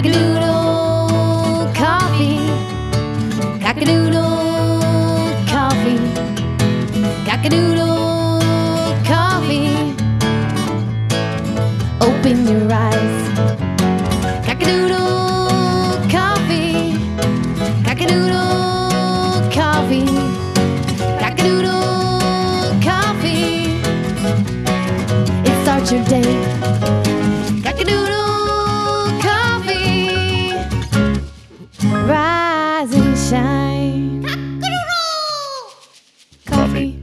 Cockadoodle coffee. Cockadoodle coffee. Cockadoodle coffee. Open your eyes. Cockadoodle coffee. Cockadoodle coffee. Cockadoodle coffee. It starts your day. Rise and shine. Coffee.